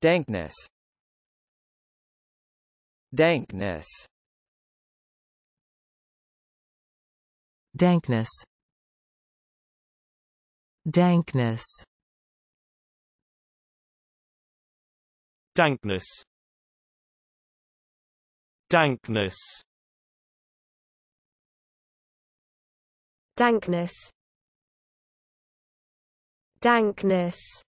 dankness. Dankness. Dankness. Dankness. Dankness. Dankness. Dankness. Dankness.